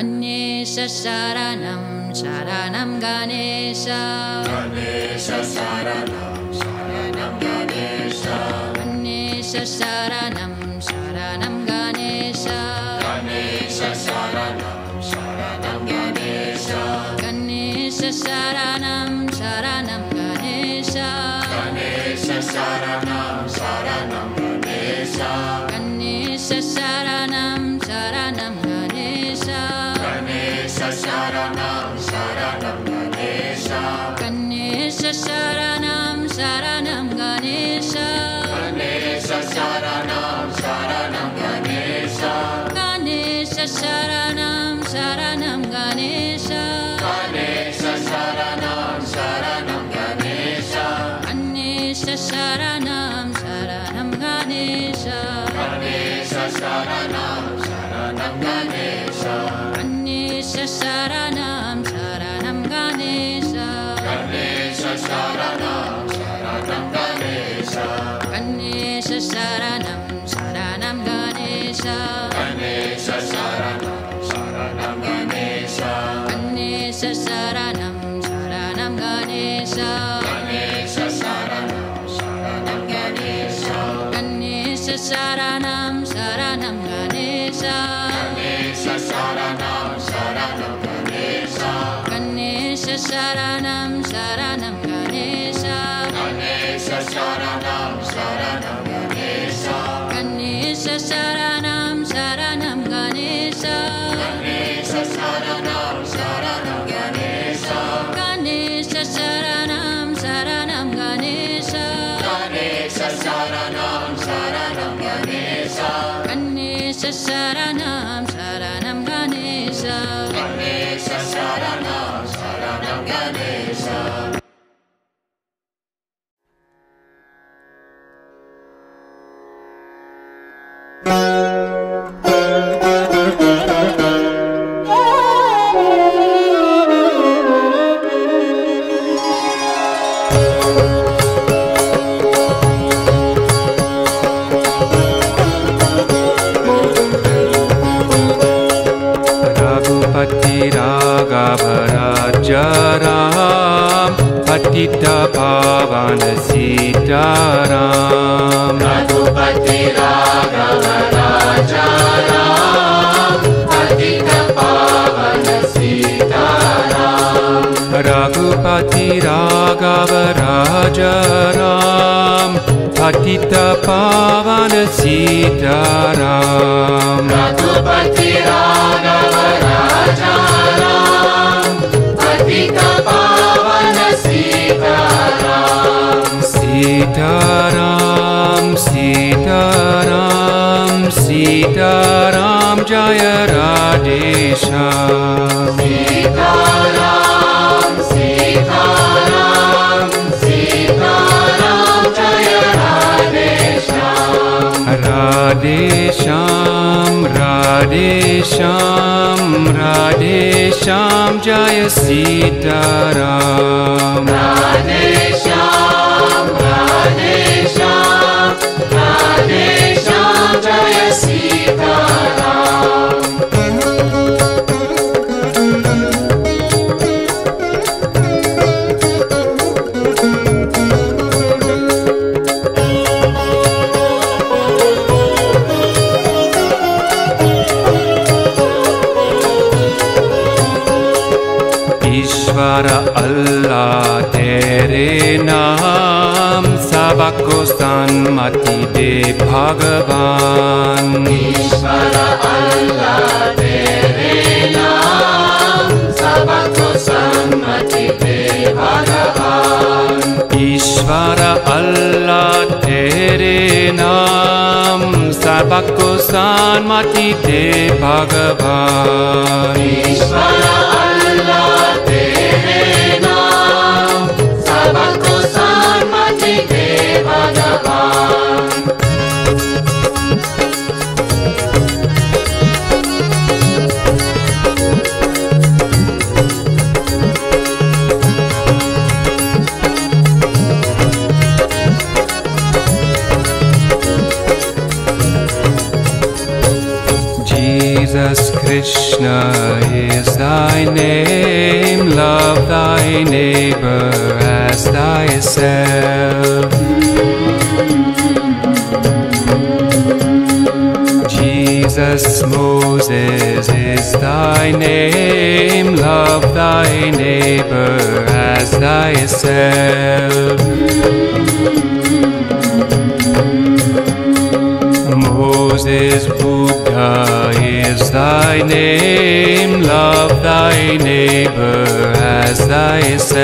अन्येष शरणं शरणं गणेश अन्येष शरणं शरणं गणेश गणेश शरणं शरणं गणेश गणेश शरणं Sharanam Sharanam Ganesha Ganesha Sharanam Sharanam Ganesha Ganesha Sharanam Sharanam Ganesha Ganesha Sharanam Sharanam Ganesha Ganesha Sharanam Sharanam Ganesha Ganesha Sharanam Sharanam Ganesha Ganesha Sharanam Sharanam, Sharanam Ganesha. Ganesha Sharanam. necessaranam पावन सीताराम सीता रघुपति राघव राजा राम पतित पावन सीताराम रघुपति राघव सीतराम सीताराम जय राधे श्या राधे श्याम राधे श्याम राधे श्यां जय सीताराम। राम ईश्वर अल्लाह तेरे नाम सबको सन्मति दे भगवान। ईश्वर अल्लाह तेरे नाम सबको सम्मति दे भगवान। ईश्वर अल्लाह तेरे नाम सबको सन्मति दे भगवान। ईश्वर Jesus Krishna is thy name. Love thy neighbor as thyself. Jesus Moses is thy name. Love thy neighbor as thyself. Moses Buddha is thy name. Love thy neighbor as thyself.